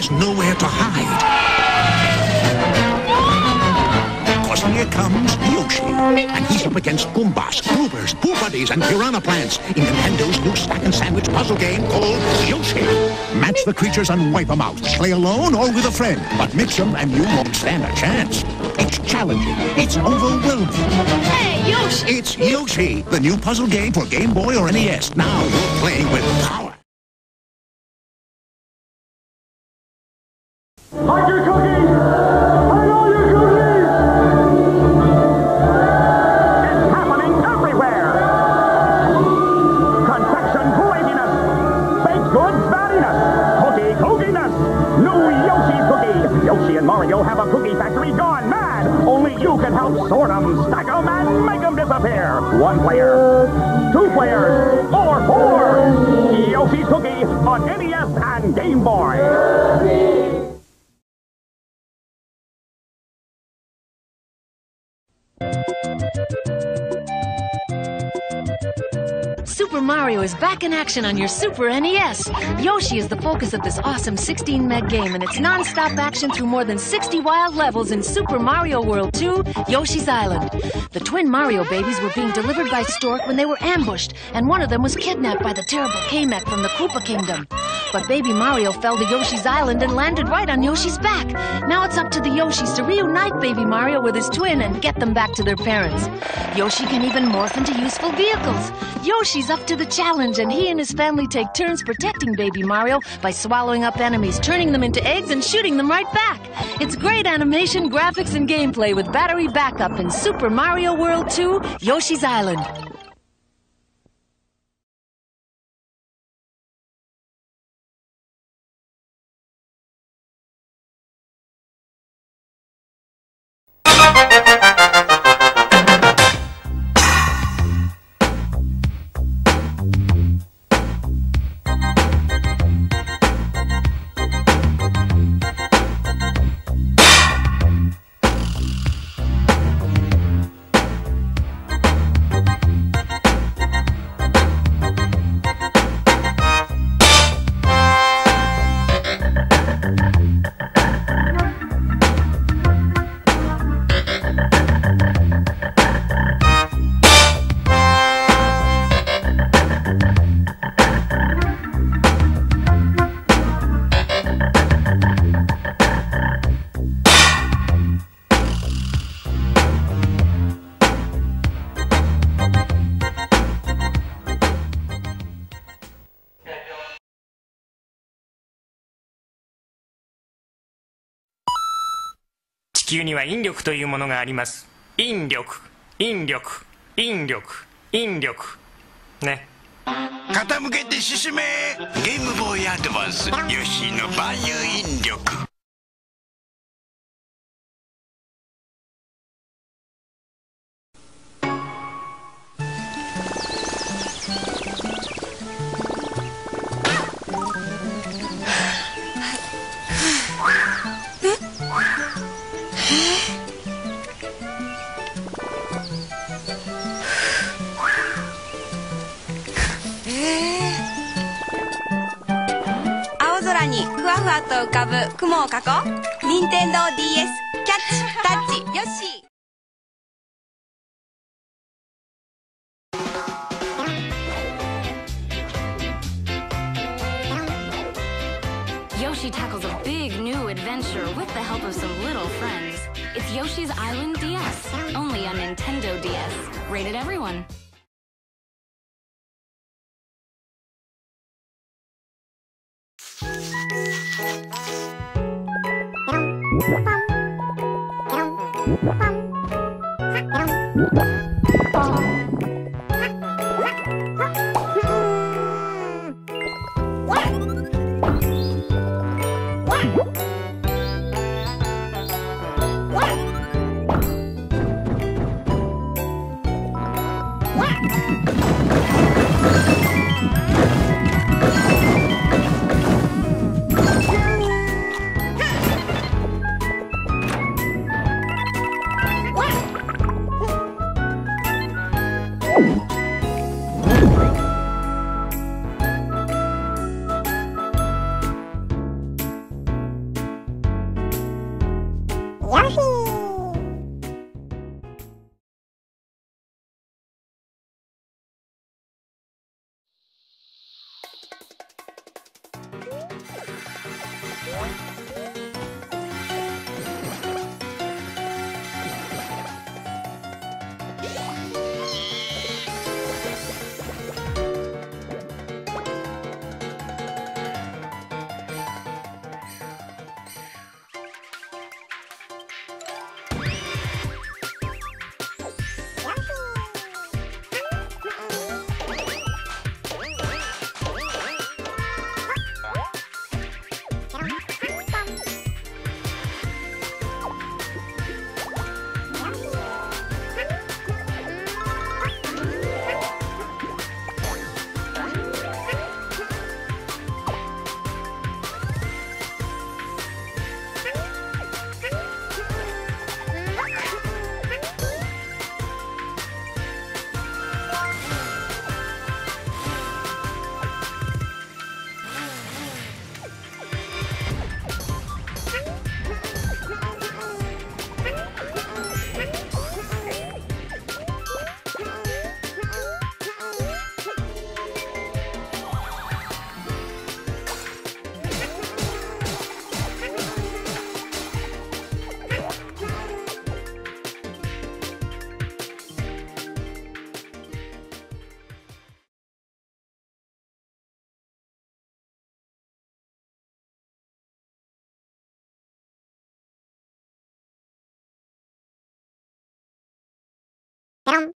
there's nowhere to hide. Cause here comes Yoshi. And he's up against Goombas, Goobers, Boo Buddies, and Piranha Plants in Nintendo's new stack and sandwich puzzle game called Yoshi. Match the creatures and wipe them out. Play alone or with a friend. But mix them and you won't stand a chance. It's challenging. It's overwhelming. Hey, Yoshi! It's Yoshi, the new puzzle game for Game Boy or NES. Now Hide your cookies! Hide all your cookies! It's happening everywhere! Confection gooiness! Baked goods battiness! Cookie cookiness! New Yoshi's cookie! Yoshi and Mario have a cookie factory gone mad! Only you can help sort them, stack them, and make them disappear! One player, two players, or four! Yoshi's cookie on NES and Game Boy! Super Mario is back in action on your Super NES. Yoshi is the focus of this awesome 16 meg game, and it's non stop action through more than 60 wild levels in Super Mario World 2 Yoshi's Island. The twin Mario babies were being delivered by Stork when they were ambushed, and one of them was kidnapped by the terrible Kamek from the Koopa Kingdom. But baby Mario fell to Yoshi's Island and landed right on Yoshi's back. Now it's up to the Yoshis to reunite baby Mario with his twin and get them back to their parents. Yoshi can even morph into useful vehicles. Yoshi's up to the challenge, and he and his family take turns protecting baby Mario by swallowing up enemies, turning them into eggs, and shooting them right back. It's great animation, graphics, and gameplay with battery backup in Super Mario World 2 Yoshi's Island.!!!!!!!!!!!!!!!!!!!!!!!!!!!!!!!!!!!!!!!!!!!!!!!!!!!!!!!!!!!!!!!!!!!!! 球には引力というものがあります。引力。引力。引力。引力。ね。傾けて進め。ゲームボーイアドバンス。ヨッシーの万有引力。Yoshi tackles a big new adventure with the help of some little friends. It's Yoshi's Island DS, only on Nintendo DS. Rated everyone. Bye. Big new adventure with